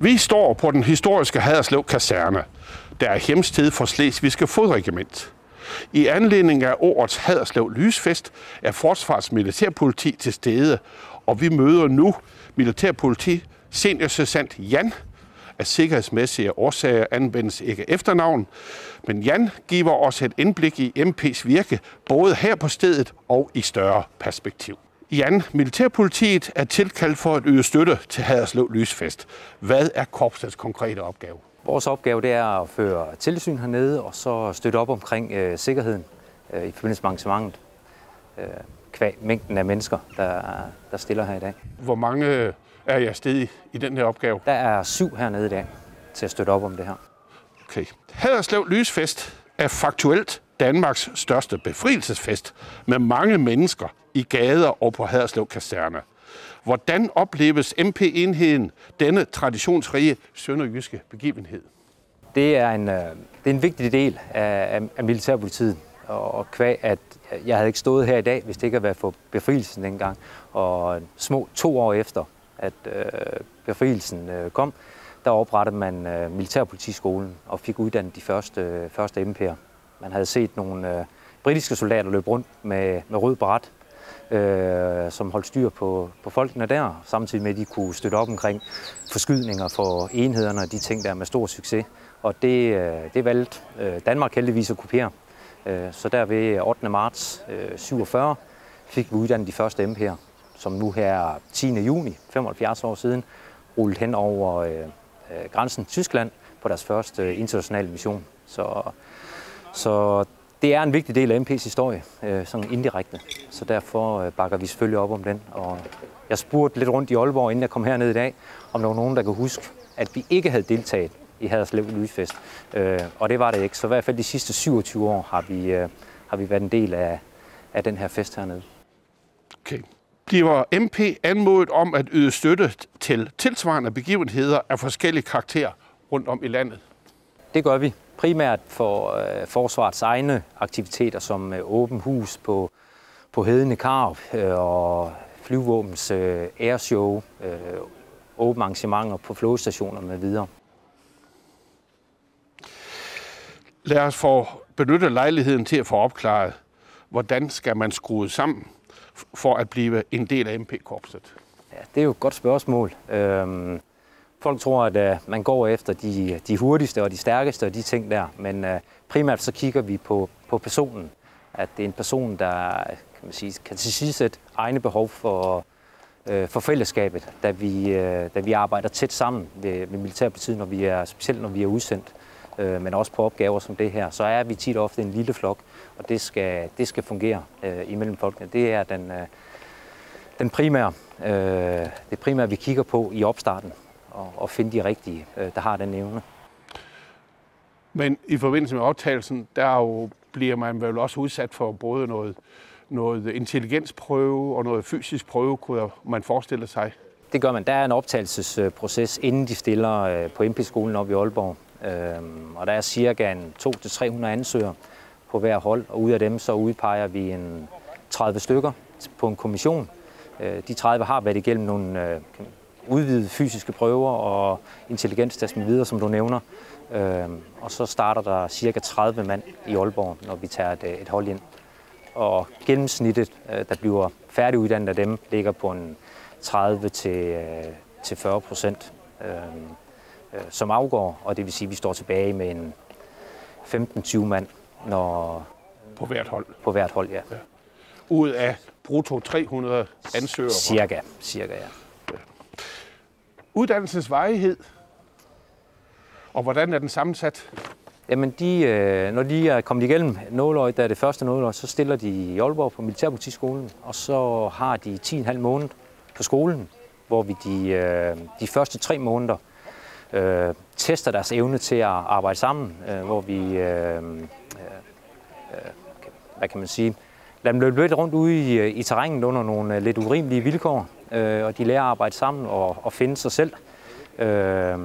Vi står på den historiske Haderslev Kaserne, der er hjemsted for Slesvigske Fodregiment. I anledning af årets Haderslev Lysfest er Forsvars Militærpoliti til stede, og vi møder nu Militærpoliti seniorsessant Jan. Af sikkerhedsmæssige årsager anvendes ikke efternavn, men Jan giver os et indblik i MP's virke, både her på stedet og i større perspektiv. Jan, Militærpolitiet er tilkaldt for at yde støtte til Haderslev Lysfest. Hvad er korpsets konkrete opgave? Vores opgave det er at føre tilsyn hernede og så støtte op omkring øh, sikkerheden øh, i forbindelse med arrangementet. Øh, kvæg mængden af mennesker, der, der stiller her i dag. Hvor mange er jeg sted i, i den her opgave? Der er syv hernede i dag til at støtte op om det her. Okay. Haderslev Lysfest er faktuelt Danmarks største befrielsesfest med mange mennesker i gader og på Haderslev Kaserne. Hvordan opleves MP-enheden denne traditionsrige sønderjyske begivenhed? Det er en, øh, det er en vigtig del af, af militærpolitiet, og kvæg, at jeg havde ikke stået her i dag, hvis det ikke havde været for befrielsen dengang. Og små to år efter, at øh, befrielsen øh, kom, der oprettede man øh, militærpolitiskolen og fik uddannet de første, øh, første MP'er. Man havde set nogle øh, britiske soldater løbe rundt med, med rød bræt, øh, som holdt styr på, på folkene der, samtidig med, at de kunne støtte op omkring forskydninger for enhederne og de ting der med stor succes. Og det, øh, det valgte øh, Danmark heldigvis at kopiere. Øh, så der ved 8. marts øh, 47 fik vi uddannet de første MP'er, som nu her 10. juni, 75 år siden, rullet hen over øh, øh, grænsen til Tyskland på deres første øh, internationale mission. Så, så det er en vigtig del af MP's historie, øh, sådan indirekte. Så derfor øh, bakker vi selvfølgelig op om den. Og jeg spurgte lidt rundt i Aalborg, inden jeg kom herned i dag, om der var nogen, der kan huske, at vi ikke havde deltaget i Haderslev Lysfest. Øh, og det var det ikke. Så i hvert fald de sidste 27 år har vi, har vi været en del af, af den her fest hernede. Okay. Bliver MP anmodet om at yde støtte til tilsvarende begivenheder af forskellige karakterer rundt om i landet? Det gør vi primært for øh, forsvarets egne aktiviteter, som øh, åben hus på, på Hedene Karv øh, og flyvåbens øh, airshow, øh, åbne arrangementer på flådestationer med videre. Lad os få benytte lejligheden til at få opklaret, hvordan skal man skrue sammen for at blive en del af MP-korpset? Ja, det er jo et godt spørgsmål. Øhm, Folk tror, at øh, man går efter de, de hurtigste og de stærkeste og de ting der, men øh, primært så kigger vi på, på personen. At det er en person, der kan, man sige, kan tilsidesætte egne behov for, øh, for fællesskabet, da vi, da vi arbejder tæt sammen ved, med militærpolitiet, når vi er, specielt når vi er udsendt, men også på opgaver som det her, så er vi tit ofte en lille flok, og det skal, det skal fungere imellem folkene. Det er den, den primære, det primære, vi kigger på i opstarten og, og finde de rigtige, øh, der har den evne. Men i forbindelse med optagelsen, der jo, bliver man vel også udsat for både noget, noget intelligensprøve og noget fysisk prøve, kunne man forestille sig? Det gør man. Der er en optagelsesproces, inden de stiller øh, på MP-skolen op i Aalborg. Øhm, og der er cirka 200-300 ansøgere på hver hold, og ud af dem så udpeger vi en 30 stykker på en kommission. Øh, de 30 har været igennem nogle udvidede fysiske prøver og intelligenstest med videre, som du nævner. Øh, og så starter der cirka 30 mand i Aalborg, når vi tager et, et hold ind. Og gennemsnittet, øh, der bliver færdiguddannet af dem, ligger på en 30 til, øh, til 40 procent, øh, øh, som afgår. Og det vil sige, at vi står tilbage med en 15-20 mand, når, på hvert hold. På hvert hold, ja. ja. Ud af brutto 300 ansøgere? Cirka, cirka, ja uddannelsens varighed, og hvordan er den sammensat? Jamen, de, øh, når de er kommet igennem nåløjet, der er det første nåløj, så stiller de i Aalborg på Militærpolitiskolen, og så har de 10,5 måneder på skolen, hvor vi de, øh, de første tre måneder øh, tester deres evne til at arbejde sammen, øh, hvor vi, øh, øh, øh hvad kan man sige, lader dem løbe lidt rundt ude i, i terrænet under nogle lidt urimelige vilkår, øh, og de lærer at arbejde sammen og, og finde sig selv. Øh,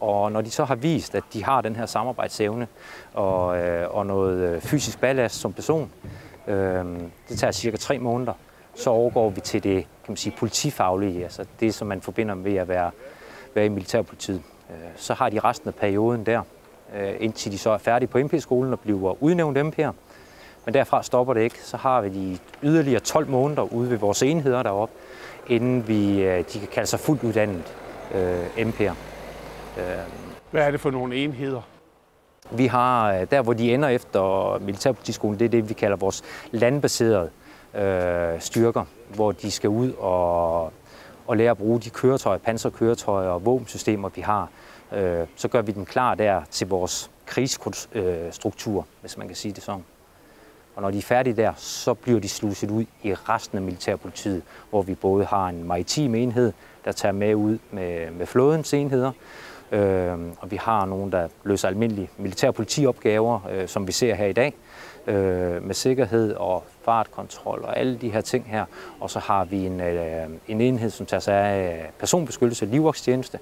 og når de så har vist, at de har den her samarbejdsevne og, øh, og noget øh, fysisk ballast som person, øh, det tager cirka tre måneder, så overgår vi til det kan man sige, politifaglige, altså det, som man forbinder med at være, være i militærpolitiet. Øh, så har de resten af perioden der, øh, indtil de så er færdige på MP-skolen og bliver udnævnt MP'er. Men derfra stopper det ikke. Så har vi de yderligere 12 måneder ude ved vores enheder deroppe, inden vi, øh, de kan kalde sig fuldt uddannet øh, MP'er. Hvad er det for nogle enheder? Vi har, der hvor de ender efter militærpolitiskolen, det er det, vi kalder vores landbaserede øh, styrker, hvor de skal ud og, og lære at bruge de køretøjer, panserkøretøjer og våbensystemer, vi har. Øh, så gør vi dem klar der til vores krigsstruktur, hvis man kan sige det sådan. Og når de er færdige der, så bliver de sluset ud i resten af militærpolitiet, hvor vi både har en maritim enhed, der tager med ud med, med flådens enheder, øh, og vi har nogen, der løser almindelige militærpolitiopgaver, øh, som vi ser her i dag, øh, med sikkerhed og fartkontrol og alle de her ting her. Og så har vi en, øh, en enhed, som tager sig af øh, personbeskyttelse, livvagtstjeneste,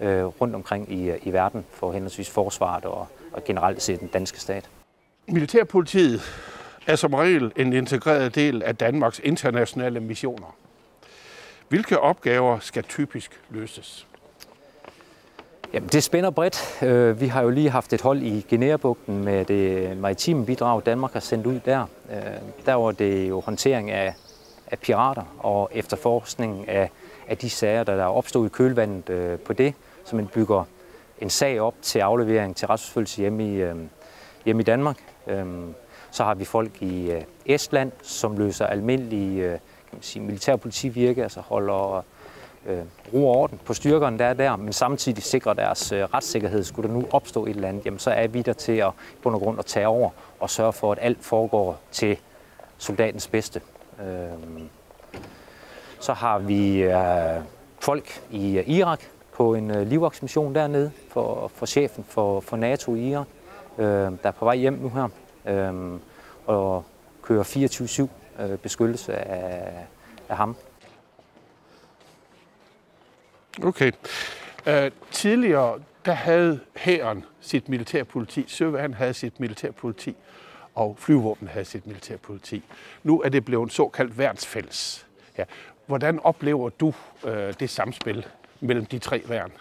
øh, rundt omkring i, øh, i verden for henholdsvis forsvaret og, og generelt set den danske stat. Militærpolitiet er som regel en integreret del af Danmarks internationale missioner. Hvilke opgaver skal typisk løses? Jamen, det spænder bredt. Øh, vi har jo lige haft et hold i Guinea-bugten med det maritime bidrag, Danmark har sendt ud der. Øh, der var det jo håndtering af, af pirater og efterforskning af, af de sager, der er opstået i kølvandet øh, på det, så man bygger en sag op til aflevering til retsforfølgelse hjemme i, hjemme i Danmark. Så har vi folk i øh, Estland, som løser almindelige øh, kan man sige, militærpolitivirke, altså holder øh, ro og orden på styrkerne, der er der, men samtidig sikrer deres øh, retssikkerhed. Skulle der nu opstå et eller andet, jamen så er vi der til at på grund grund at tage over og sørge for, at alt foregår til soldatens bedste. Øh, så har vi øh, folk i øh, Irak på en øh, livvagtsmission dernede for, for chefen for, for NATO i Irak, øh, der er på vej hjem nu her øh, og kører 24-7 øh, beskyttelse af, af ham. Okay. Uh, tidligere, der havde hæren sit militærpoliti, søværn havde sit militærpoliti, og flyvåben havde sit militærpoliti. Nu er det blevet såkaldt værnsfælles. Ja. Hvordan oplever du uh, det samspil mellem de tre værn?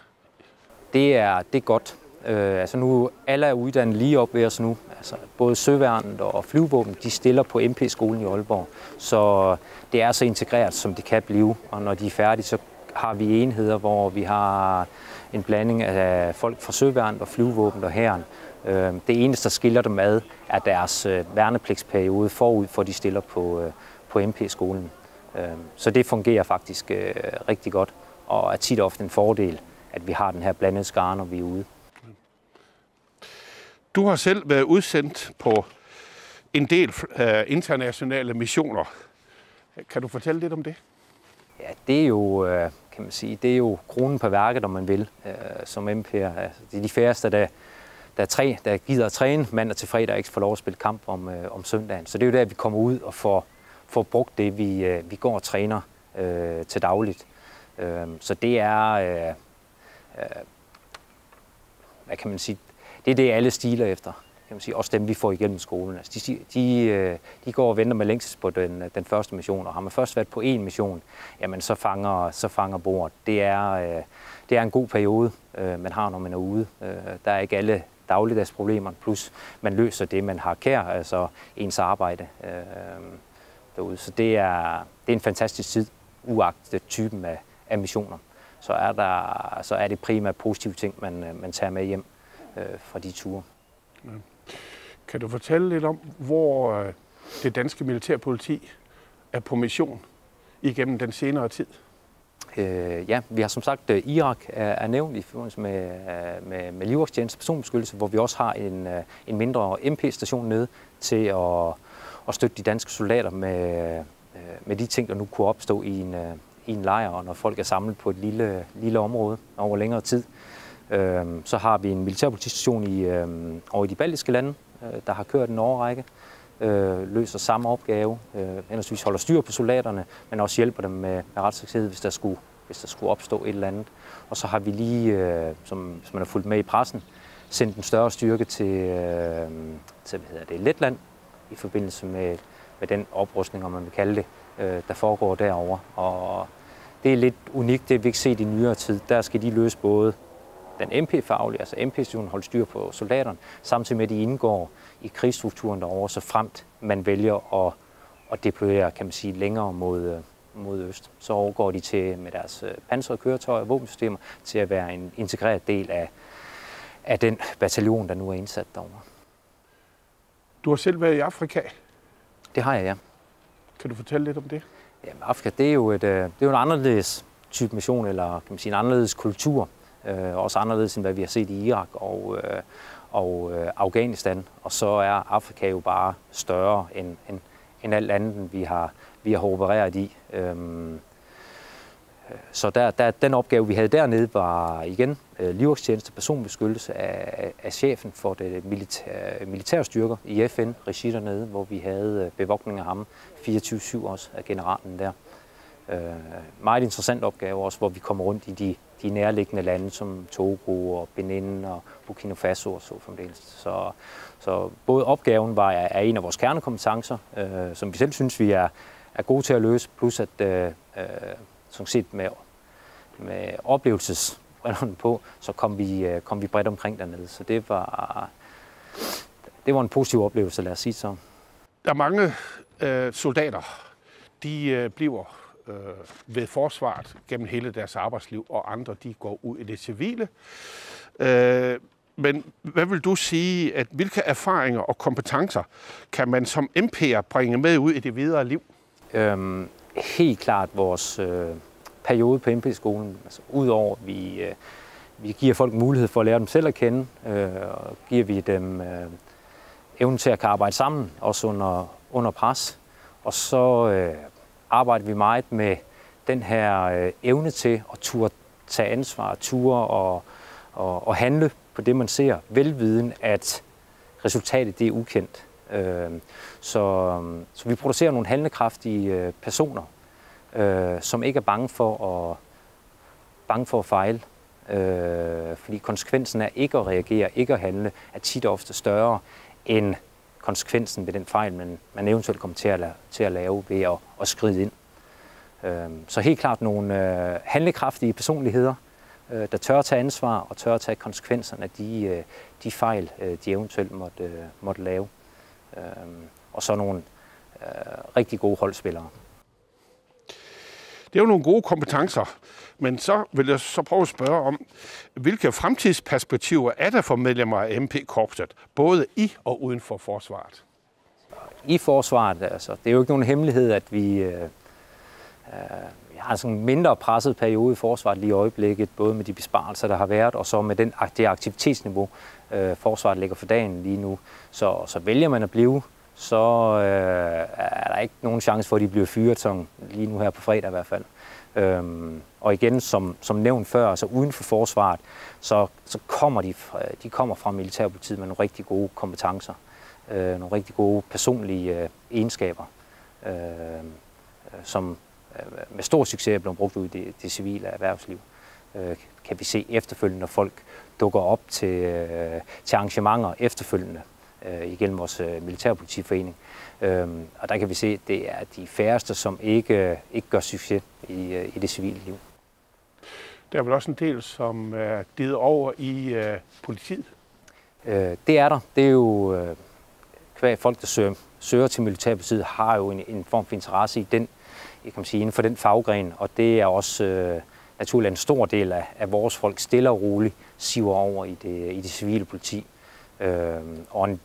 Det er, det er godt. Øh, altså nu alle er uddannet lige op ved os nu. Altså, både søværnet og flyvåben, de stiller på MP-skolen i Aalborg. Så det er så integreret, som det kan blive. Og når de er færdige, så har vi enheder, hvor vi har en blanding af folk fra Søværnet og flyvåben og hæren. Øh, det eneste, der skiller dem ad, er deres øh, værnepligtsperiode forud for, de stiller på, øh, på MP-skolen. Øh, Så det fungerer faktisk øh, rigtig godt, og er tit ofte en fordel, at vi har den her blandede skare, når vi er ude. Du har selv været udsendt på en del øh, internationale missioner. Kan du fortælle lidt om det? Ja, det er jo, øh, kan man sige, det er jo kronen på værket, om man vil, øh, som MP. Altså, det er de færreste, der, der, er tre, der gider at træne mandag til fredag og ikke får lov at spille kamp om, øh, om søndagen. Så det er jo der, vi kommer ud og får, får brugt det, vi, øh, vi går og træner øh, til dagligt. Øh, så det er, øh, øh, hvad kan man sige, det er det, alle stiler efter kan man sige, også dem, vi får igennem skolen. Altså, de, de, øh, de går og venter med længst på den, øh, den første mission, og har man først været på én mission, jamen så fanger, så fanger bordet. Det er, øh, det er en god periode, man har, når man er ude. Der er ikke alle dagligdags problemer, plus man løser det, man har kær, altså ens arbejde derude. Så det er, det er en fantastisk tid, uagtet typen af, af missioner. Så er, der, så er det primært positive ting, man, man tager med hjem øh, fra de ture. Ja. Kan du fortælle lidt om, hvor øh, det danske militærpoliti er på mission igennem den senere tid? Øh, ja, vi har som sagt øh, Irak er, er nævnt i forbindelse med, øh, med, med livvagtstjeneste personbeskyttelse, hvor vi også har en, en mindre MP-station nede til at, at støtte de danske soldater med, med de ting, der nu kunne opstå i en, i en lejr, og når folk er samlet på et lille, lille område over længere tid. Øhm, så har vi en militærpolitistation i, øhm, over i de baltiske lande, øh, der har kørt en årrække, øh, løser samme opgave, øh, henholdsvis holder styr på soldaterne, men også hjælper dem med, med retssikkerhed, hvis der skulle hvis der skulle opstå et eller andet. Og så har vi lige, øh, som, som man har fulgt med i pressen, sendt en større styrke til, øh, til hvad hedder det, Letland i forbindelse med, med den oprustning, om man vil kalde det, øh, der foregår derover. Og det er lidt unikt, det vi ikke set i nyere tid. Der skal de løse både den MP-faglige, altså MP-stationen holde styr på soldaterne, samtidig med at de indgår i krigsstrukturen derovre, så fremt man vælger at, at deployere, kan man sige, længere mod, øh, mod øst. Så overgår de til med deres øh, pansrede køretøjer og våbensystemer til at være en integreret del af, af den bataljon, der nu er indsat derovre. Du har selv været i Afrika. Det har jeg, ja. Kan du fortælle lidt om det? Jamen, Afrika, det er jo, et, øh, det er jo en anderledes type mission, eller kan man sige en anderledes kultur. Øh, også anderledes end hvad vi har set i Irak og, øh, og øh, Afghanistan. Og så er Afrika jo bare større end, end, end alt andet, vi har, vi har opereret i. Øhm, så der, der, den opgave, vi havde dernede, var igen øh, livvagtstjeneste, personbeskyttelse af, af chefen for det militære, militære styrker i FN, regi dernede, hvor vi havde øh, bevogtning af ham 24-7 også, af generalen der. Øh, meget interessant opgave også, hvor vi kommer rundt i de, de nærliggende lande, som Togo og Benin og Burkina Faso og så fremdeles. Så, så både opgaven var, er en af vores kernekompetencer, øh, som vi selv synes, vi er, er gode til at løse, plus at øh, øh, som set med, med oplevelsesbrillerne på, så kom vi, øh, kom vi bredt omkring dernede. Så det var, det var en positiv oplevelse, lad os sige så. Der er mange øh, soldater, de øh, bliver øh, ved forsvaret gennem hele deres arbejdsliv, og andre de går ud i det civile. Øh, men hvad vil du sige, at hvilke erfaringer og kompetencer kan man som MP'er bringe med ud i det videre liv? Øhm, helt klart vores øh, periode på MP-skolen. Altså, Udover vi, øh, vi giver folk mulighed for at lære dem selv at kende, øh, og giver vi dem øh, evnen til at kan arbejde sammen, også under, under pres. Og så øh, arbejder vi meget med den her øh, evne til at turde tage ansvar, ture og, og, og handle på det, man ser, velviden, at resultatet det er ukendt. Øh, så, så vi producerer nogle handlekraftige øh, personer, øh, som ikke er bange for at, bange for at fejle. Øh, fordi konsekvensen af ikke at reagere, ikke at handle, er tit ofte større end konsekvensen ved den fejl, man, man eventuelt kommer til at, til at lave ved at, at skride ind. Øhm, så helt klart nogle øh, handlekraftige personligheder, øh, der tør at tage ansvar og tør at tage konsekvenserne af de, øh, de fejl, de eventuelt måtte, måtte lave. Øhm, og så nogle rigtig gode holdspillere. Det er jo nogle gode kompetencer, men så vil jeg så prøve at spørge om, hvilke fremtidsperspektiver er der for medlemmer af MP-korpset, både i og uden for forsvaret? I forsvaret, altså, det er jo ikke nogen hemmelighed, at vi, øh, øh, vi har sådan en mindre presset periode i forsvaret lige i øjeblikket, både med de besparelser, der har været, og så med den, det aktivitetsniveau, øh, forsvaret ligger for dagen lige nu. Så, så vælger man at blive så øh, er der ikke nogen chance for, at de bliver fyret, som lige nu her på fredag i hvert fald. Øhm, og igen, som, som nævnt før, altså uden for forsvaret, så, så kommer de, øh, de kommer fra militærpolitiet med nogle rigtig gode kompetencer, øh, nogle rigtig gode personlige øh, egenskaber, øh, som øh, med stor succes er blevet brugt ud i det, det civile erhvervsliv. Øh, kan vi se efterfølgende, når folk dukker op til, øh, til arrangementer efterfølgende øh, igennem vores øh, militærpolitiforening. Øhm, og der kan vi se, at det er de færreste, som ikke, ikke gør succes i, øh, i det civile liv. Der er vel også en del, som er givet over i øh, politiet? Øh, det er der. Det er jo øh, hver folk, der søger, søger til militærpolitiet, har jo en, en form for interesse i den, jeg kan sige, inden for den faggren, og det er også øh, naturligt en stor del af, af vores folk stille og roligt siver over i det, i det civile politi. Øh, og en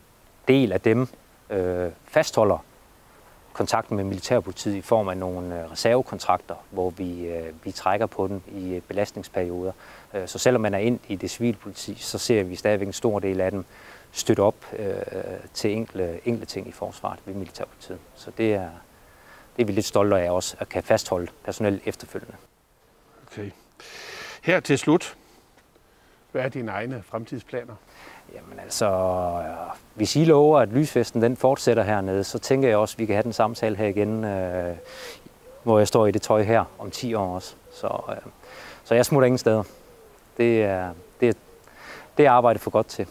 del af dem øh, fastholder kontakten med militærpolitiet i form af nogle øh, reservekontrakter, hvor vi, øh, vi trækker på dem i øh, belastningsperioder. Øh, så selvom man er ind i det civile politi, så ser vi stadigvæk en stor del af dem støtte op øh, til enkle, enkle ting i forsvaret ved militærpolitiet. Så det er, det er vi lidt stolte af også, at kan fastholde personel efterfølgende. Okay. Her til slut, hvad er dine egne fremtidsplaner? Jamen altså, hvis I lover, at lysfesten den fortsætter hernede, så tænker jeg også, at vi kan have den samtale her igen, øh, hvor jeg står i det tøj her om 10 år også. Så, øh, så jeg smutter ingen steder. Det er, det, det er arbejdet for godt til.